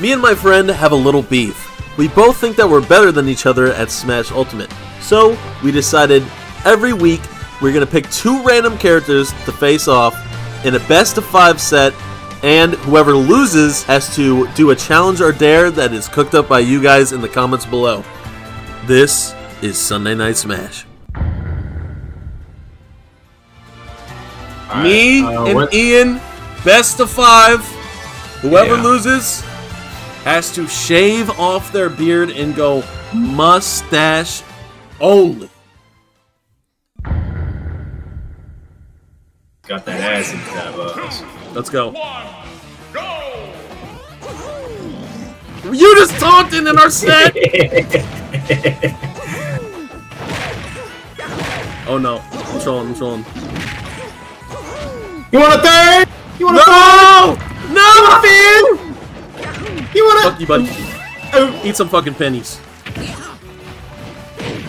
Me and my friend have a little beef. We both think that we're better than each other at Smash Ultimate. So, we decided every week we're going to pick two random characters to face off in a best of five set, and whoever loses has to do a challenge or dare that is cooked up by you guys in the comments below. This is Sunday Night Smash. Me uh, and what- Ian, best of five. Whoever Yeah. loses has to shave off their beard and go mustache only. Got that ass into that buzz. Let's go. You just taunted in our set. oh no, I'm trolling. I'm trolling. You want a third? You want a No, no, third? You want Fuck you, buddy. Oh, eat some fucking pennies.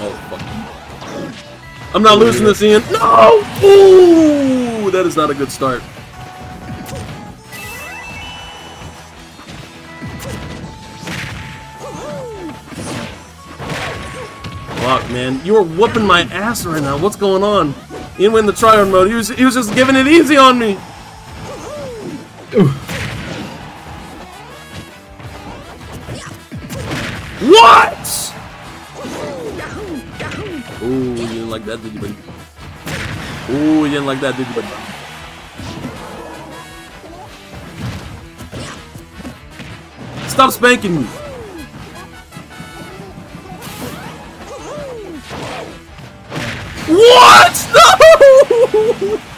Oh fuck. I'm not losing this, Ian. No! Ooh, that is not a good start. Fuck, man. You are whooping my ass right now. What's going on? Ian went in the try-hard mode. He was, he was just giving it easy on me. What? Ooh, you didn't like that, did you, buddy? Ooh, you didn't like that, did you, buddy? Stop spanking me. What?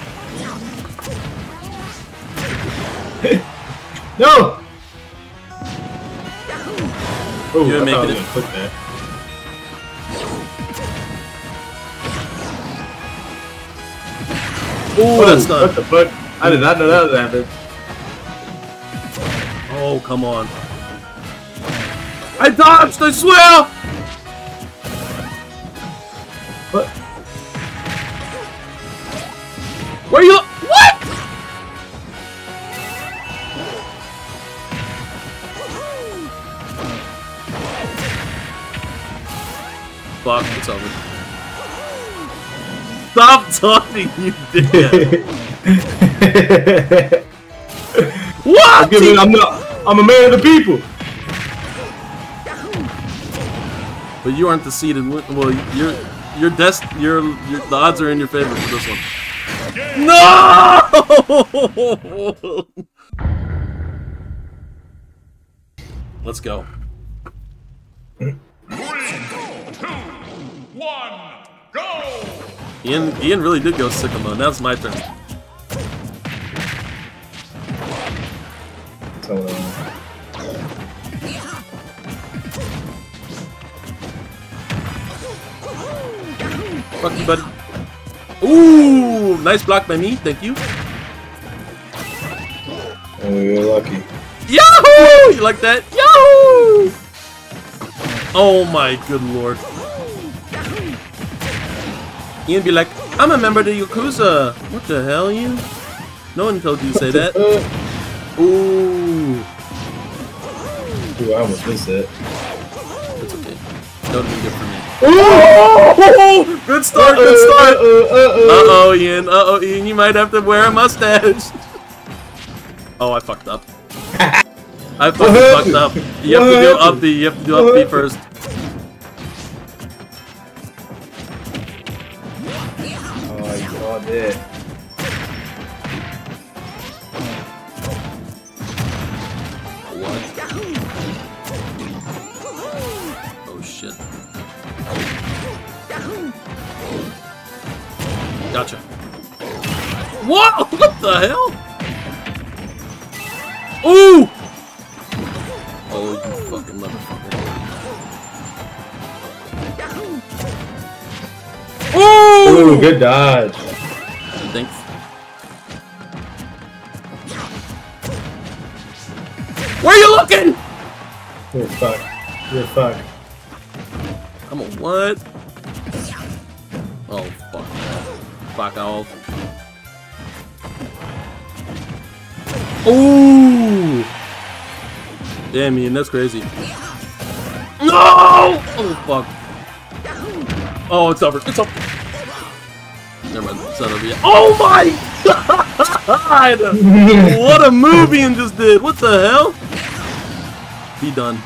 No! No! Ooh, You're I making thought I was it. gonna click that. Ooh, that's what not. the fuck? I did not know that was happening. Oh, come on. I dodged, I swear! What? Where you? What? Fuck, it's over. Stop talking, you dick. what? Give me- I'm not. I'm a man of the people. But you aren't the seeded. Well, you're you're dest. You're, you're the odds are in your favor for this one. No! Let's go. Three, two, one, go! Ian, Ian really did go sicko mode. Now it's my turn. So, Fuck you, buddy. Ooh, nice block by me. Thank you. oh, you're lucky. Yahoo! You like that? Yahoo! Oh my good lord. Ian be like, I'm a member of the Yakuza. What the hell, Ian? No one told you to say that. Ooh. ooh, I almost missed that. That's okay. That would been good for me. Oh! Good start, good start! Uh, uh, uh, uh. Uh-oh, Ian. Uh-oh, Ian. You might have to wear a mustache. Oh, I fucked up. I fucking fucked up. You have to do up B. You have to do up B first. You all did. What? Oh shit. Gotcha. What? What the hell? Ooh! Oh, you fucking motherfucker. Ooh! Ooh, good dodge. Where are you looking? You're fucked. You're fucked. Come on, what? Oh, fuck. Fuck off. Ooh! Damn, Ian, that's crazy. No! Oh, fuck. Oh, it's over. It's over. Never mind. It's not over yet. Oh my god! what a movie Ian just did. What the hell? Be done.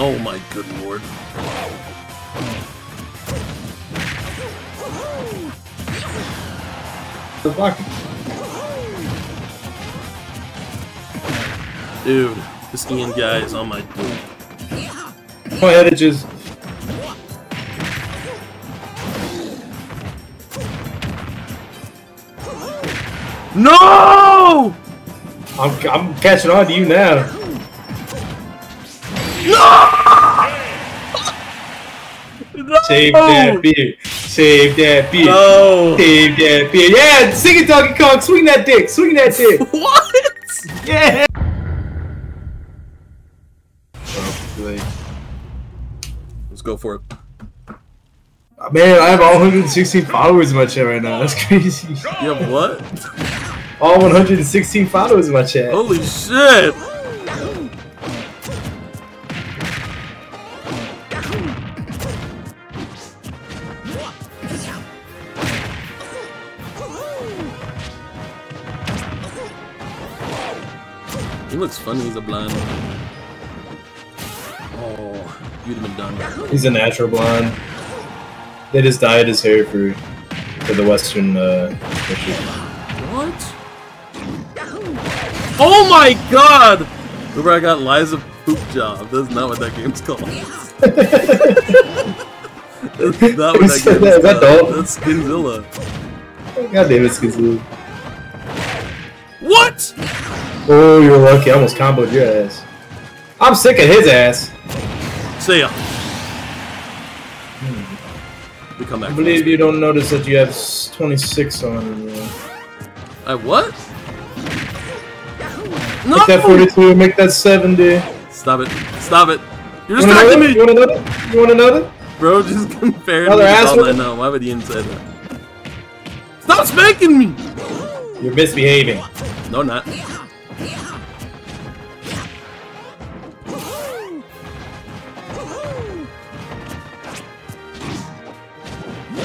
Oh my good lord. The fuck? Dude, this Ian guy is on my My edges. No! I'm, I'm catching on to you now. No! Save that beer. Save that beer. No! Save that beer. Yeah, sing it, Donkey Kong. Swing that dick. Swing that dick. What? Yeah. Too late. Let's go for it. Man, I have all 116 followers in my chat right now. That's crazy. You have what? All 116 followers in my chat. Holy shit! He looks funny, he's a blind. Oh, you'd have been done. He's a natural blonde. They just dyed his hair for for the Western uh. What? Oh my god! Remember I got Liza Poop Job. That's not what that game's called. That's not what that game's that? Called. That's Skinzilla. God damn it, Skizoo. What? Oh, you're lucky. I almost comboed your ass. I'm sick of his ass. See ya. We come back. I believe you don't notice that you have 26 on. Uh, I what? No! make that 42, make that 70. Stop it. Stop it. You're distracting me! You wanna know that? You wanna know that? Bro, just comparing me Another with all I know. Why would Ian say that? Stop spanking me! You're misbehaving. No, not.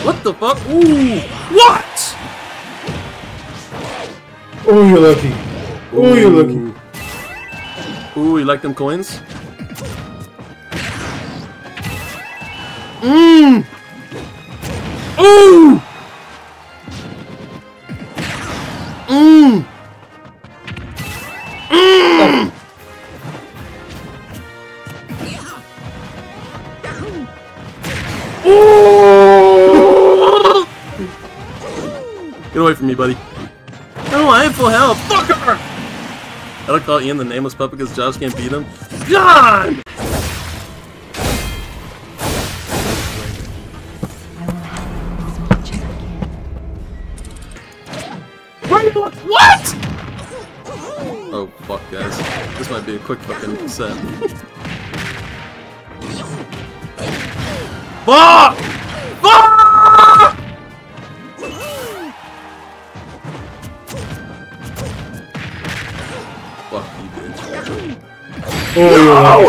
What the fuck? Ooh! What? Oh, you're lucky. Oh, you're lucky. Ooh. You like them coins? Mmm! Ooh! Mmm! Mmm! Ooh! Get away from me, buddy. No, I have full health. Fucker! I don't call Ian the nameless puppet because Josh can't beat him. God! What? Oh, fuck, guys. This might be a quick fucking set. Fuck! Oh,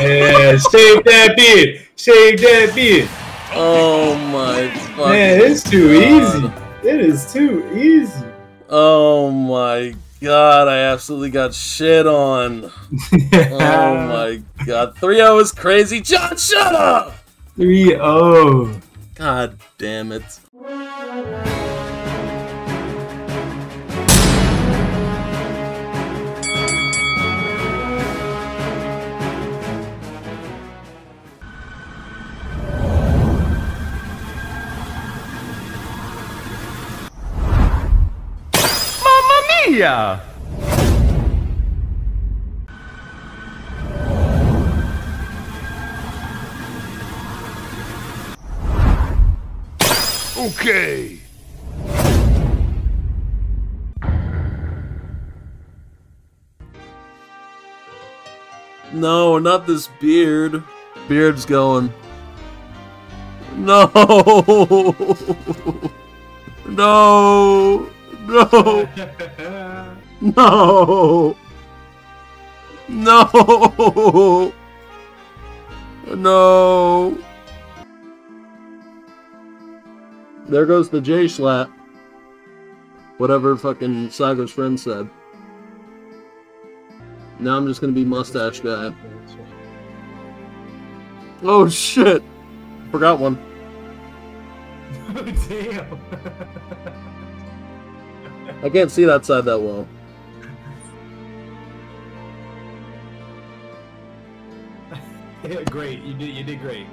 you're. Yeah, save that beard. Save that beard. Oh my fuck. Man, it's too easy. It is too easy. Oh my god, I absolutely got shit on. Oh my god. 3 0 is crazy. John, shut up! 3 0. God damn it. Mamma! Okay. No, not this beard. Beard's going. No! No! No! No. No. No. There goes the J slap. Whatever fucking Saga's friend said. Now I'm just gonna be mustache guy. Oh shit! Forgot one. Oh, damn. I can't see that side that well. Yeah, great. You did. You did great.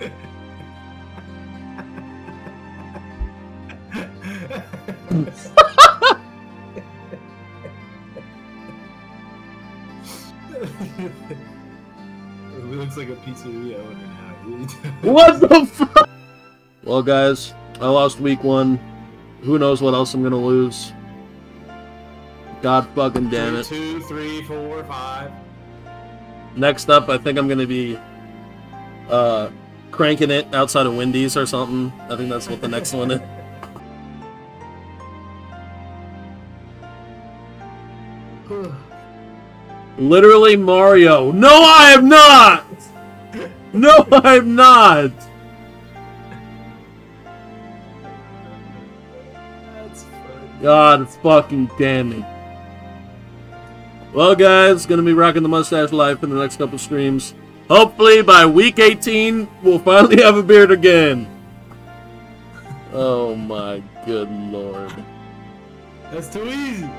it looks like a pizzeria owner now. What the fuck? Well, guys, I lost week one. Who knows what else I'm gonna lose? God fucking damn it. Two, three, four, five. Next up, I think I'm gonna be uh, cranking it outside of Wendy's or something. I think that's what the next one is. Literally Mario. No, I am not. No, I am not. God fucking damn it. Well, guys, gonna be rocking the mustache life in the next couple streams. Hopefully, by week 18, we'll finally have a beard again. Oh my good lord. That's too easy.